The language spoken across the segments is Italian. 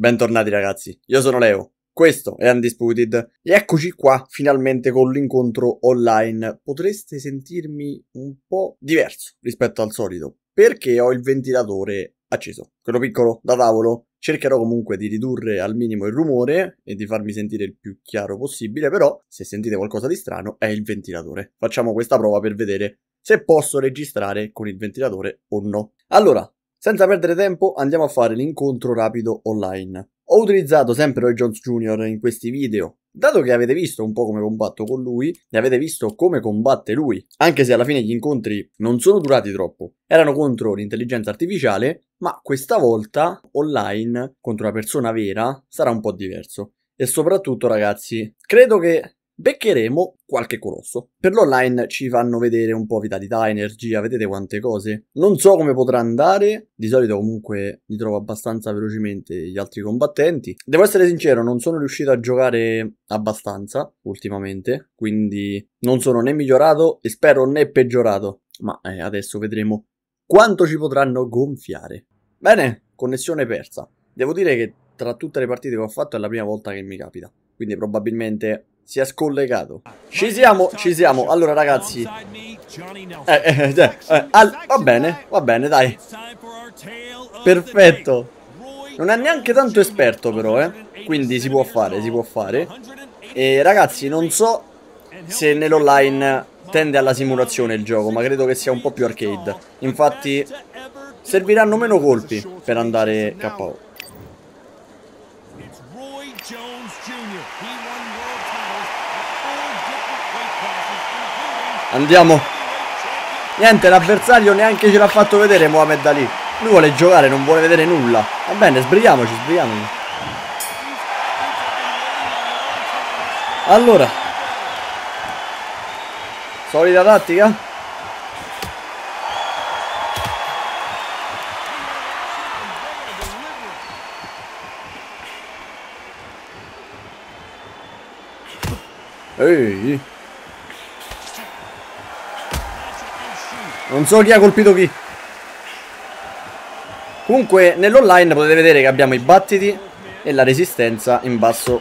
Bentornati ragazzi, io sono Leo, questo è Undisputed e eccoci qua finalmente con l'incontro online. Potreste sentirmi un po' diverso rispetto al solito perché ho il ventilatore acceso, quello piccolo da tavolo. Cercherò comunque di ridurre al minimo il rumore e di farmi sentire il più chiaro possibile, però se sentite qualcosa di strano è il ventilatore. Facciamo questa prova per vedere se posso registrare con il ventilatore o no. Allora, senza perdere tempo andiamo a fare l'incontro rapido online. Ho utilizzato sempre Roy Jones Jr. in questi video, dato che avete visto un po' come combatto con lui, e avete visto come combatte lui, anche se alla fine gli incontri non sono durati troppo, erano contro l'intelligenza artificiale, ma questa volta online contro una persona vera sarà un po' diverso. E soprattutto ragazzi, credo che beccheremo qualche colosso. Per l'online ci fanno vedere un po' vitalità, energia, vedete quante cose. Non so come potrà andare, di solito comunque li trovo abbastanza velocemente gli altri combattenti. Devo essere sincero, non sono riuscito a giocare abbastanza ultimamente, quindi non sono né migliorato e spero né peggiorato. Ma eh, adesso vedremo quanto ci potranno gonfiare. Bene, connessione persa. Devo dire che tra tutte le partite che ho fatto è la prima volta che mi capita. Quindi probabilmente si è scollegato. Ci siamo, ci siamo. Allora, ragazzi. Eh, eh, eh, eh al, va bene, va bene, dai. Perfetto. Non è neanche tanto esperto, però, eh. Quindi si può fare, si può fare. E ragazzi, non so se nell'online tende alla simulazione il gioco, ma credo che sia un po' più arcade. Infatti, serviranno meno colpi per andare KO. Andiamo. Niente, l'avversario neanche ce l'ha fatto vedere Mohamed Ali. Lui vuole giocare, non vuole vedere nulla. Va bene, sbrighiamoci, sbrighiamoci. Allora. Solida tattica. Ehi. Non so chi ha colpito chi. Comunque nell'online potete vedere che abbiamo i battiti e la resistenza in basso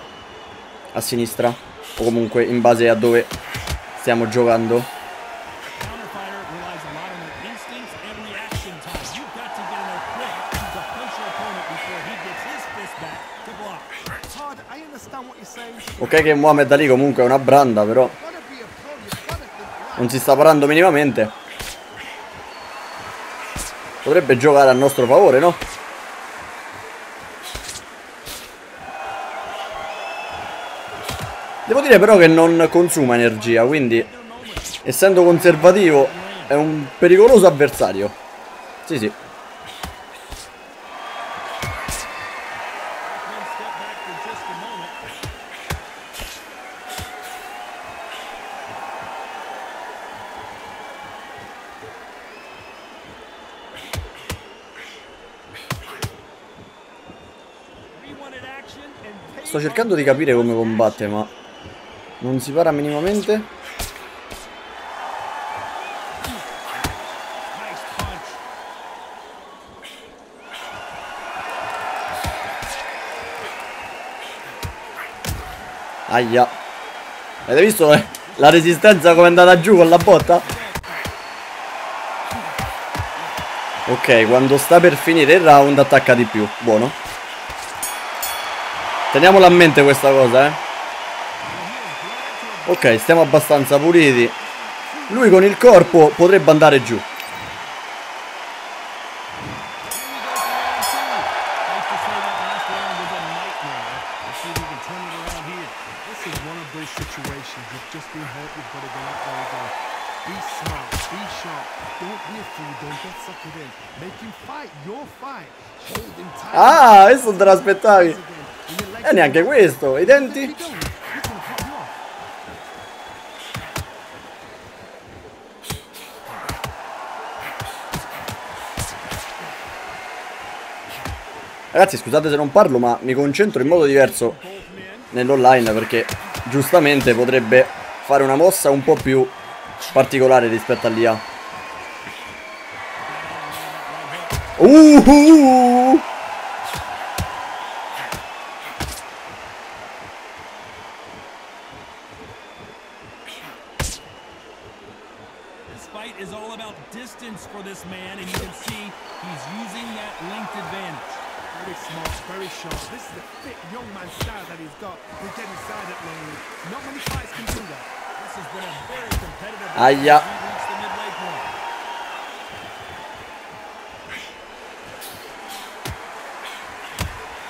a sinistra. O comunque in base a dove stiamo giocando. Ok che Muhammad Ali comunque è una branda però Non si sta parando minimamente Potrebbe giocare a nostro favore, no? Devo dire però che non consuma energia, quindi essendo conservativo è un pericoloso avversario. Sì, sì. Sto cercando di capire come combatte, ma non si para minimamente. Aia. Avete visto la resistenza come è andata giù con la botta? Ok, quando sta per finire il round attacca di più. Buono. Teniamola a mente questa cosa, eh. Ok, stiamo abbastanza puliti. Lui con il corpo potrebbe andare giù. Ah, non te l'aspettavi. E neanche questo, i denti? Ragazzi scusate se non parlo ma mi concentro in modo diverso nell'online perché giustamente potrebbe fare una mossa un po' più particolare rispetto all'IA. Uh, point.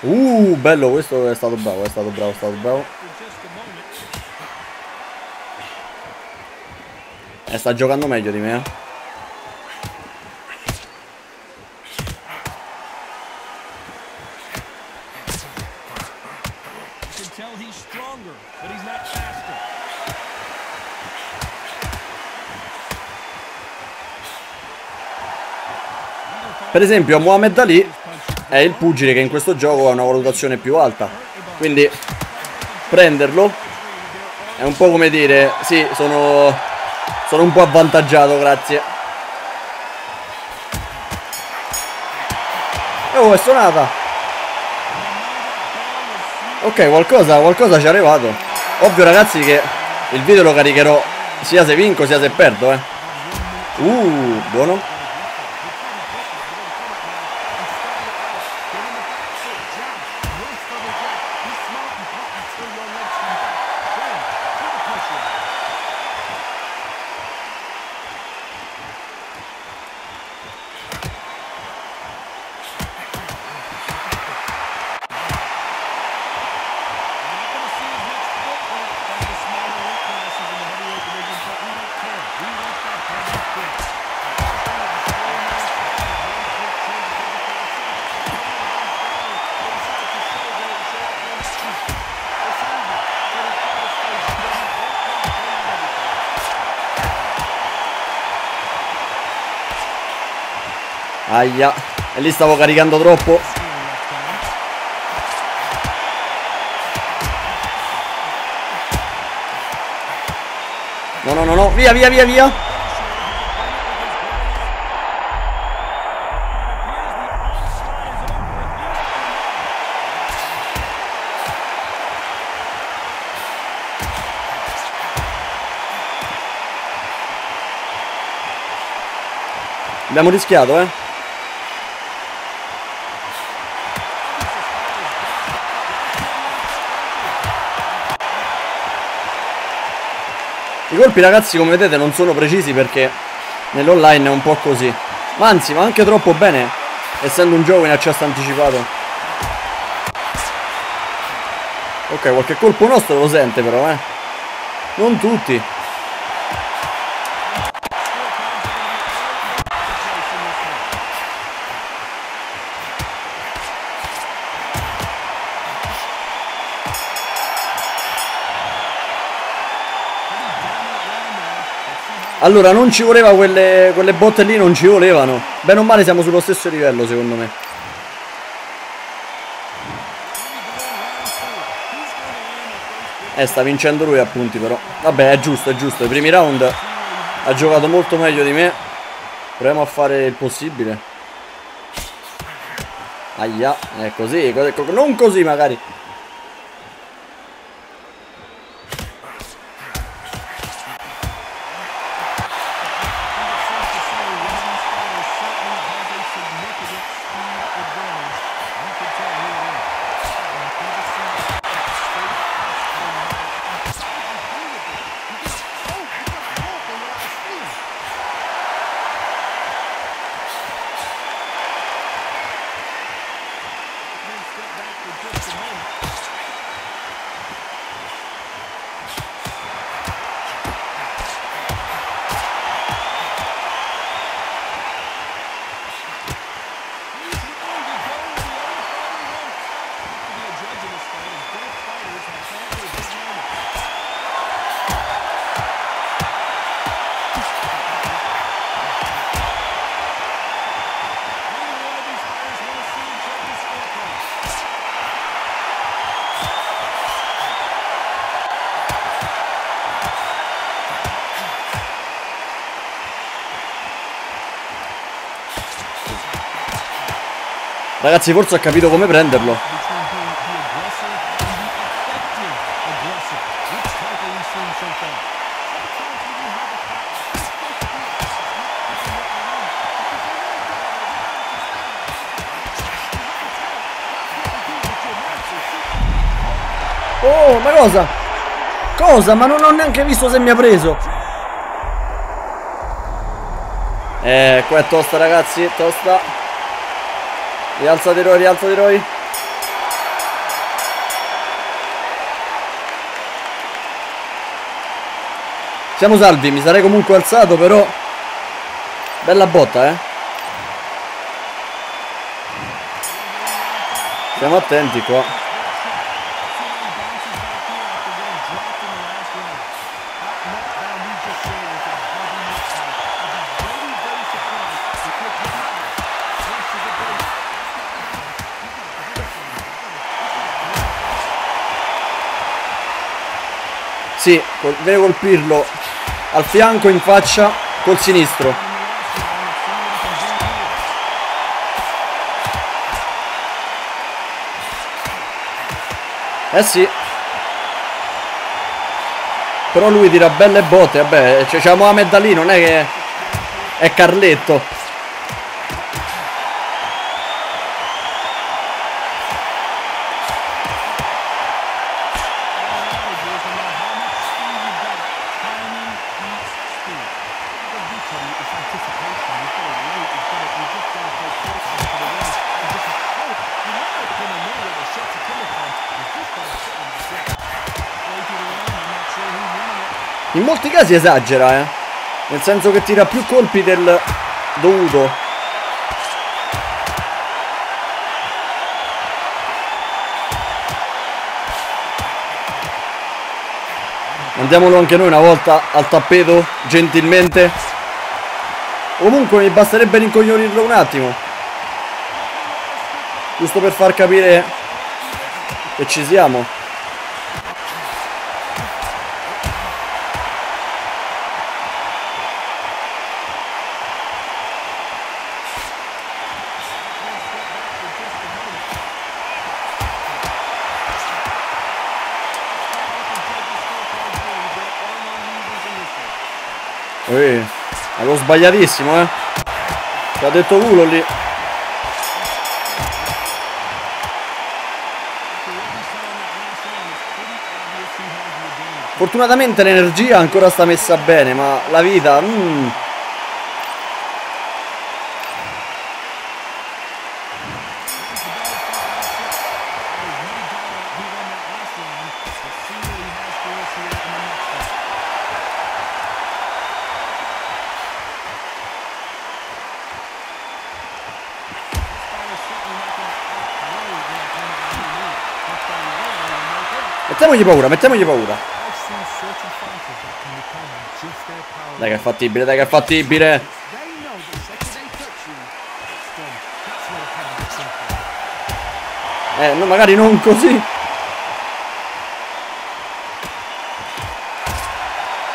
Uh, bello, questo è stato bravo, è stato bravo, è stato bravo. E sta giocando meglio di me, Per esempio, Muhammad Ali è il pugile che in questo gioco ha una valutazione più alta. Quindi prenderlo è un po' come dire, sì, sono, sono un po' avvantaggiato, grazie. Oh, è suonata. Ok, qualcosa, qualcosa ci è arrivato. Ovvio, ragazzi, che il video lo caricherò sia se vinco sia se perdo, eh. Uh, buono. Aia. E lì stavo caricando troppo. No, no, no, no. Via, via, via, via. Abbiamo rischiato, eh. Colpi ragazzi come vedete non sono precisi perché nell'online è un po' così. Ma anzi ma anche troppo bene Essendo un gioco in accesso anticipato. Ok qualche colpo nostro lo sente però eh. Non tutti Allora non ci voleva quelle, quelle botte lì non ci volevano. Bene o male siamo sullo stesso livello secondo me. Eh sta vincendo lui a punti però. Vabbè è giusto è giusto. I primi round ha giocato molto meglio di me. Proviamo a fare il possibile. Aia È così Non così magari Ragazzi forse ha capito come prenderlo Oh ma cosa? Cosa? Ma non ho neanche visto se mi ha preso Eh qua è tosta ragazzi Tosta tosta. Rialzati Roy, rialzati Roy. Siamo salvi, mi sarei comunque alzato però Bella botta eh Stiamo attenti qua Sì, deve colpirlo al fianco in faccia col sinistro. Eh sì. Però lui tira belle botte, vabbè, c'è Mohamed Ali, non è che è Carletto. Casi esagera, eh. Nel senso che tira più colpi del dovuto. Andiamolo anche noi una volta al tappeto, gentilmente. Comunque mi basterebbe rincoglionirlo un attimo. Giusto per far capire che ci siamo. Sbagliatissimo, eh. Ti ha detto culo lì. Fortunatamente l'energia ancora sta messa bene, ma la vita... Mm. Mettiamogli paura, mettiamogli paura. Dai che è fattibile, dai che è fattibile. Eh, no, magari non così.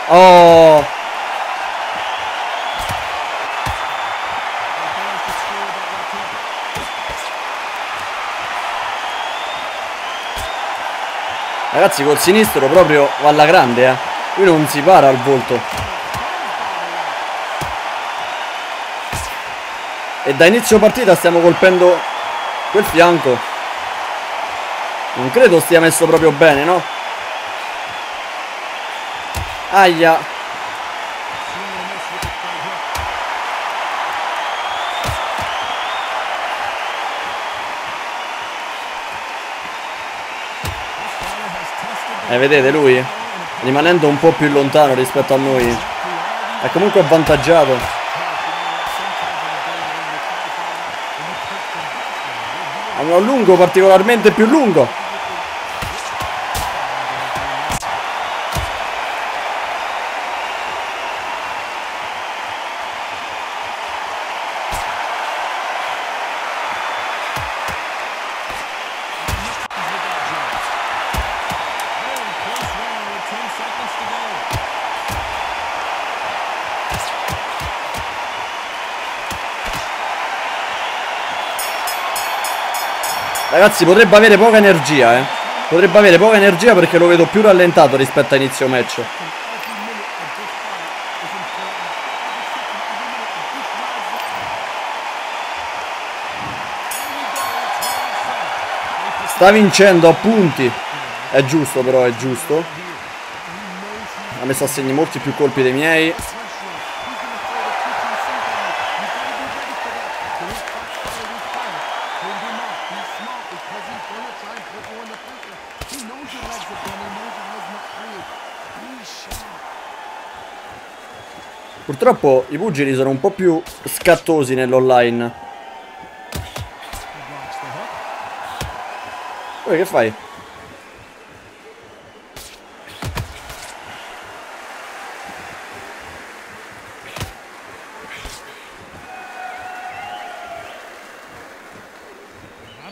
Oh. Ragazzi col sinistro proprio va alla grande eh. Lui non si para al volto E da inizio partita stiamo colpendo quel fianco Non credo stia messo proprio bene no? Aia Eh, vedete lui? Rimanendo un po' più lontano rispetto a noi. È comunque avvantaggiato. Ha un lungo particolarmente più lungo. Ragazzi potrebbe avere poca energia eh Potrebbe avere poca energia perché lo vedo più rallentato rispetto a inizio match Sta vincendo a punti È giusto però, è giusto. Ha messo a segni molti più colpi dei miei. Purtroppo i pugili sono un po' più scattosi nell'online. Poi che fai?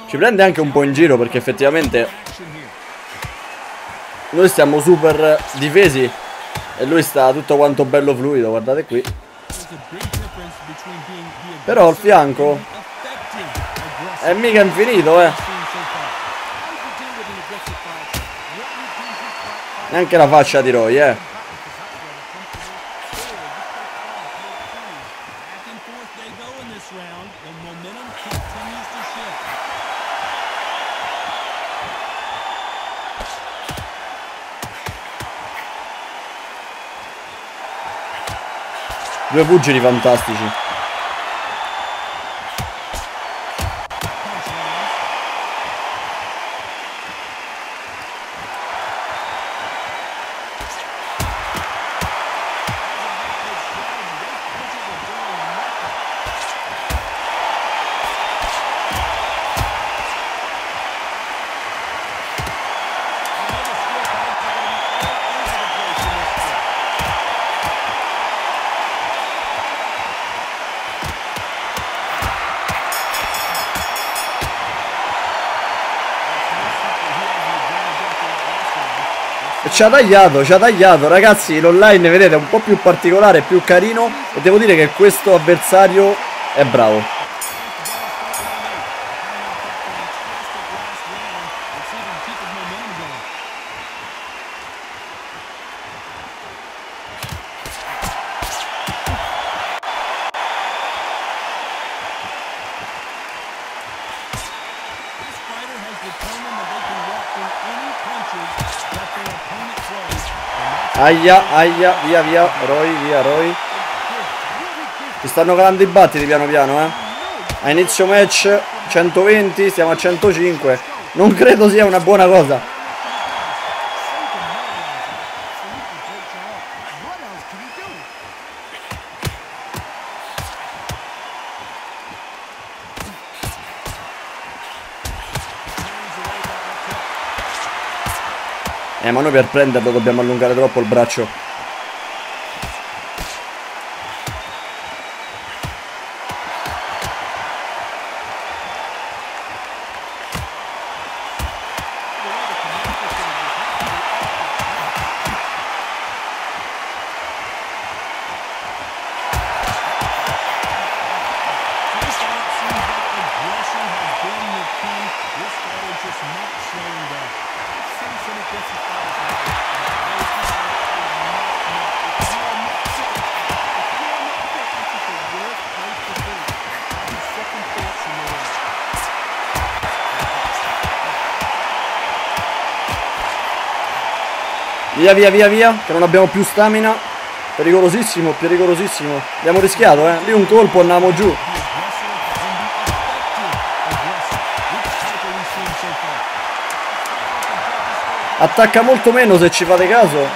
Ci prende anche un po' in giro perché effettivamente noi stiamo super difesi e lui sta tutto quanto bello fluido, guardate qui. Però al fianco è mica infinito, eh. Neanche la faccia di Roy, eh. Due pugili fantastici. Ci ha tagliato, ci ha tagliato, ragazzi. L'online, vedete, è un po' più particolare, più carino. E devo dire che questo avversario è bravo. This fighter has determined that they can walk through any punches that their opponent throws. Aia, aia, via, via. Roy, via, Roy. Si stanno calando i battiti piano piano, eh. A inizio match 120, stiamo a 105. Non credo sia una buona cosa. Eh, ma noi per prenderlo dobbiamo allungare troppo il braccio. Via, via, via, via, che non abbiamo più stamina. Pericolosissimo, pericolosissimo. Abbiamo rischiato, eh. Lì un colpo andavamo giù. Attacca molto meno se ci fate caso.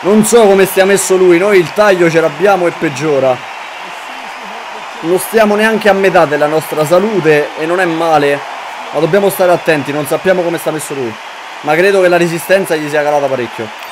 Non so come stia messo lui, noi il taglio ce l'abbiamo e peggiora. Non stiamo neanche a metà della nostra salute e non è male, ma dobbiamo stare attenti, non sappiamo come sta messo lui. Ma credo che la resistenza gli sia calata parecchio.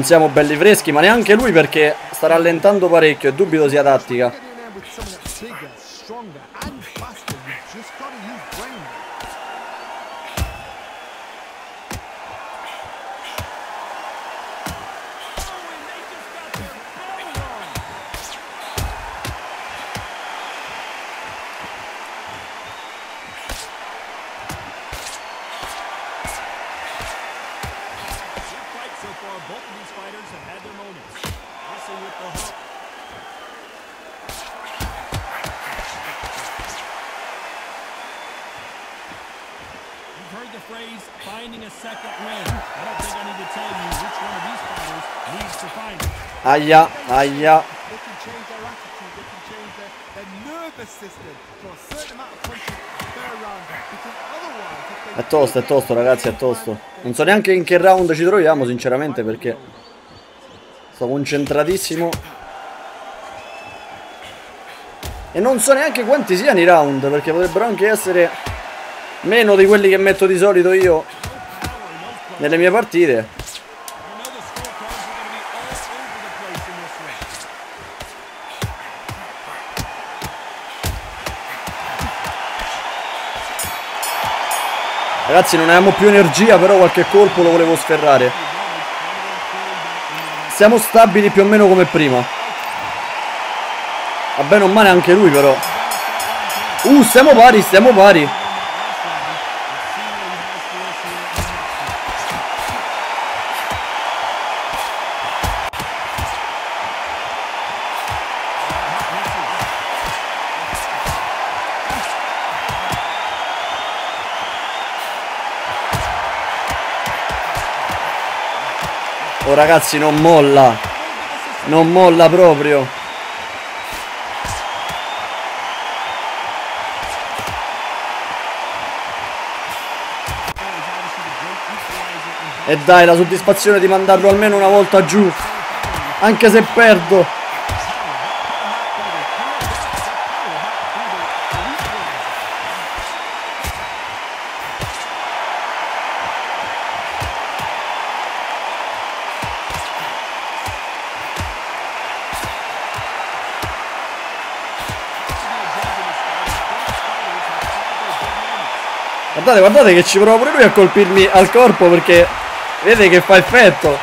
Non siamo belli freschi, ma neanche lui perché sta rallentando parecchio e dubito sia tattica. You've heard the phrase finding a second win. I don't think I need to tell you which one of these fighters needs to find it. Aia, aia. They can change their attitude. They can change their, their nervous system for a certain amount of punches per round. Because otherwise, È tosto, è tosto ragazzi, è tosto. Non so neanche in che round ci troviamo sinceramente perché sto concentratissimo. E non so neanche quanti siano i round perché potrebbero anche essere meno di quelli che metto di solito io nelle mie partite. Ragazzi non abbiamo più energia però qualche colpo lo volevo sferrare. Siamo stabili più o meno come prima. Va bene o male anche lui però. Uh, stiamo pari, stiamo pari. Ragazzi non molla. Non molla proprio. E dai la soddisfazione di mandarlo almeno una volta giù. Anche se perdo. Guardate, guardate che ci prova pure lui a colpirmi al corpo perché vede che fa effetto.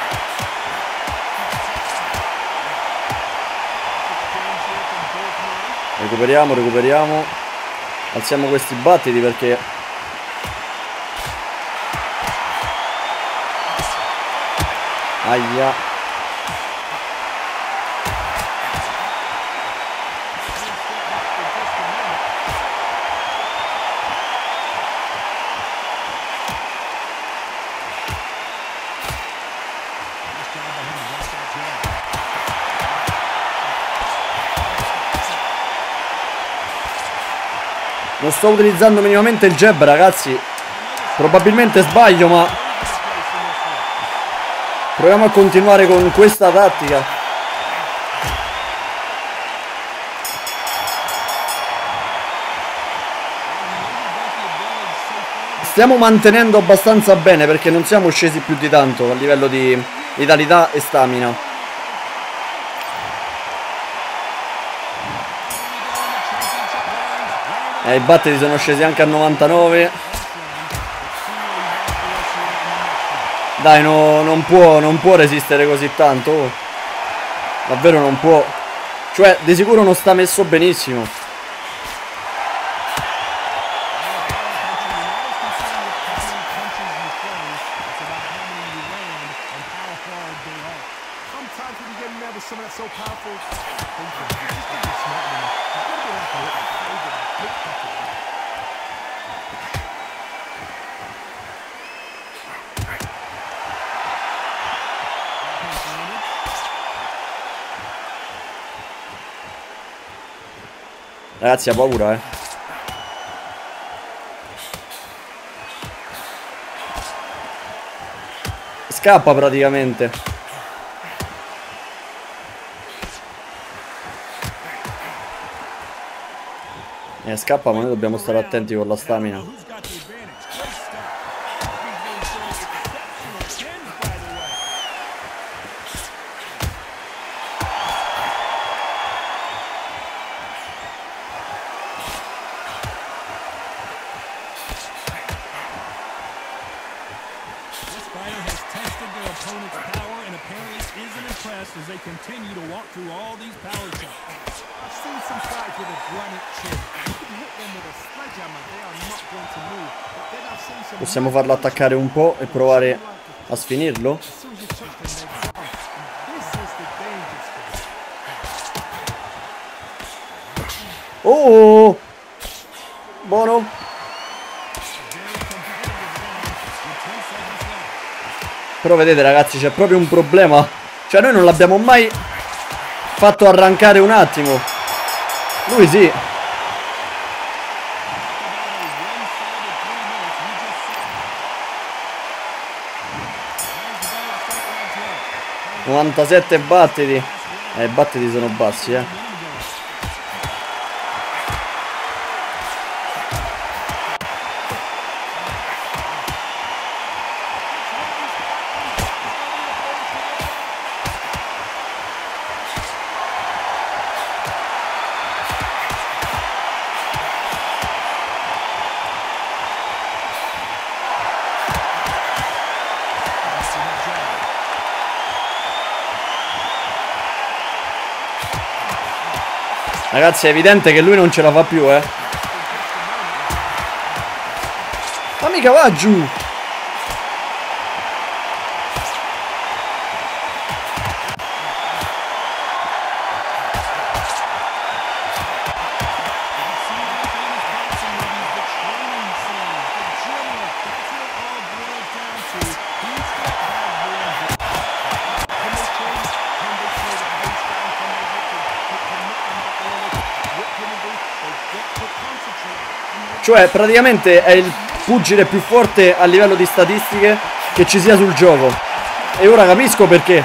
Recuperiamo, recuperiamo. Alziamo questi battiti perché... Aia. Non sto utilizzando minimamente il jab, ragazzi. Probabilmente sbaglio, ma... Proviamo a continuare con questa tattica. Stiamo mantenendo abbastanza bene perché non siamo scesi più di tanto a livello di vitalità e stamina. Eh, I battiti sono scesi anche a 99. Dai, no, non può, non può resistere così tanto. Davvero non può. Cioè, di sicuro non sta messo benissimo. Sometimes when that's so powerful, Ragazzi, ha paura, eh. Scappa praticamente. Eh, scappa, ma noi dobbiamo stare attenti con la stamina. Opponent's power and apparently isn't impressed as they continue to walk through all these power shots. I've seen some guys with a granite chin. Possiamo farlo attaccare un po' e provare a sfinirlo? As soon Però vedete ragazzi c'è proprio un problema. Cioè noi non l'abbiamo mai fatto arrancare un attimo. Lui sì. ...97 battiti... Eh, i battiti sono bassi, eh. Ragazzi è evidente che lui non ce la fa più eh. Ma mica va giù Cioè praticamente è il pugile più forte a livello di statistiche che ci sia sul gioco. E ora capisco perché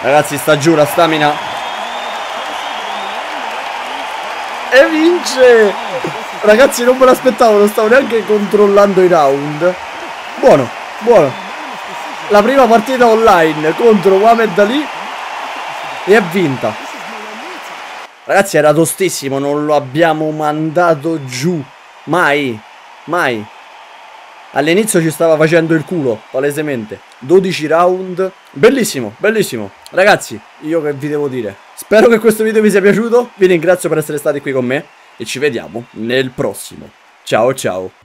Ragazzi sta giù la stamina. E vince! Ragazzi non me l'aspettavo Non stavo neanche controllando i round. Buono, buono. La prima partita online contro Wamed Ali E è vinta. Ragazzi era tostissimo Non lo abbiamo mandato giù. Mai Mai All'inizio ci stava facendo il culo, palesemente. 12 round. Bellissimo, bellissimo. Ragazzi, io che vi devo dire? Spero che questo video vi sia piaciuto. Vi ringrazio per essere stati qui con me. E ci vediamo nel prossimo. Ciao ciao.